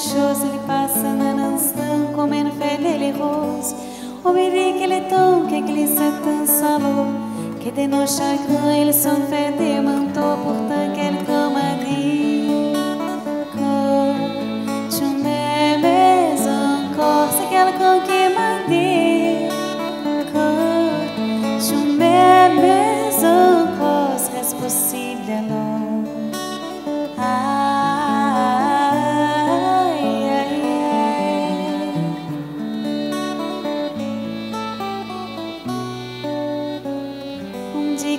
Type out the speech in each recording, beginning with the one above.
chose il passe un instant comme une fête les roses On me dit qu'il est temps que glisse un solo Que de nos chagrins ils sont faits des manteaux Pourtant quelqu'un m'a dit Que tu m'aimais encore C'est quelqu'un qui m'a dit Que tu m'aimais encore Serait-ce possible alors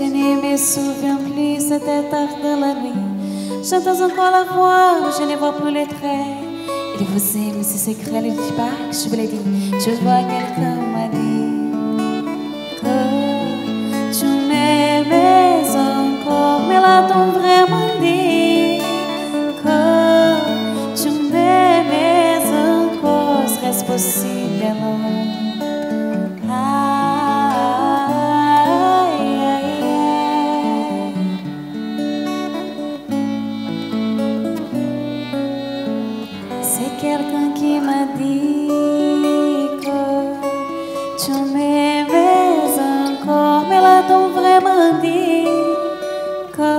ne me souviens plus, c'était tard dans la nuit. J'entends encore la voix, je ne vois plus les traits. Il vous aime, c'est secret, le pas que je vous l'ai dit. Je vois quelqu'un m'a dit que tu m'aimais encore, mais l'a-t-on vraiment dit que tu m'aimais encore, serait-ce possible quelqu'un qui m'a dit que tu m'aimais encore, mais l'a donc vraiment dit que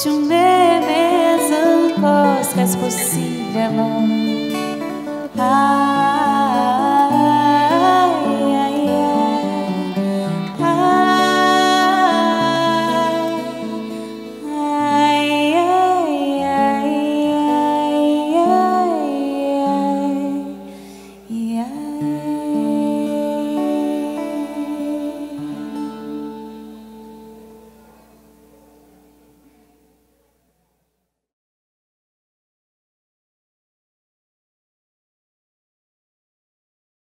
tu m'aimais encore, serait-ce possible? Ah.